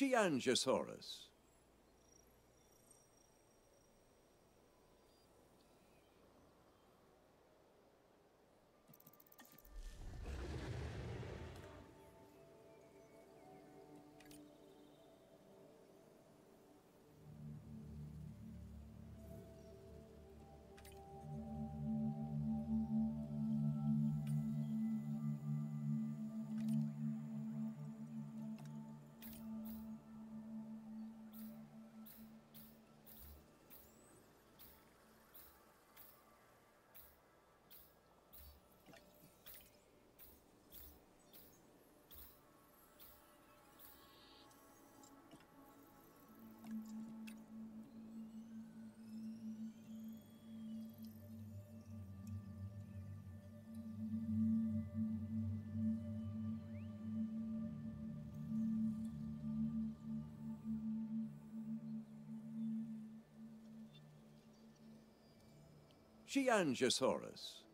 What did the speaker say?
Giangosaurus. Giangosaurus.